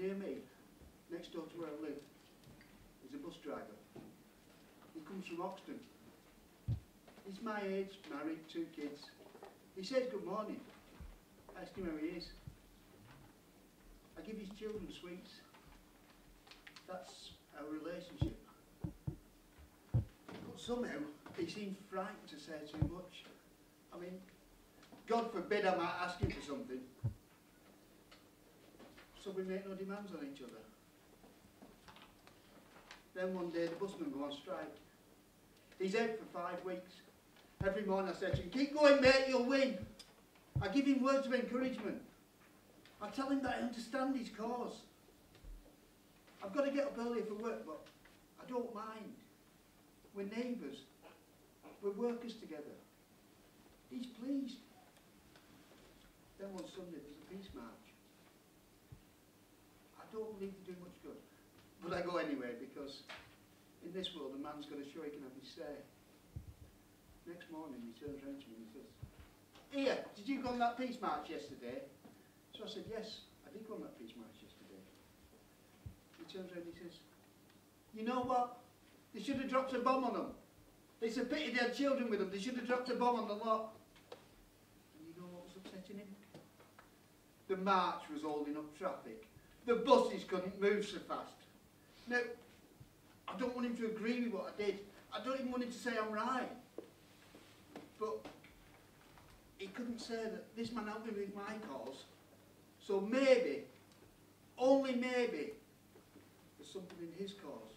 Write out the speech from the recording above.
near me, next door to where I live, is a bus driver. He comes from Oxton. He's my age, married, two kids. He says good morning. I ask him how he is. I give his children sweets. That's our relationship. But somehow, he seems frightened to say too much. I mean, God forbid I might ask him for something. So we make no demands on each other. Then one day the busmen go on strike. He's out for five weeks. Every morning I say to him, keep going mate, you'll win. I give him words of encouragement. I tell him that I understand his cause. I've got to get up early for work, but I don't mind. We're neighbours. We're workers together. He's pleased. Then one Sunday there's a peace march. I don't believe they do much good. But I go anyway because in this world a man's got to show he can have his say. Next morning he turns around to me and he says, Here, did you go on that peace march yesterday? So I said, yes, I did go on that peace march yesterday. He turns around and he says, you know what? They should have dropped a bomb on them. It's a pity they had children with them. They should have dropped a bomb on the lot. And you know what was upsetting him? The march was holding up traffic. The buses couldn't move so fast. Now, I don't want him to agree with what I did. I don't even want him to say I'm right. But he couldn't say that this man helped me with my cause. So maybe, only maybe, there's something in his cause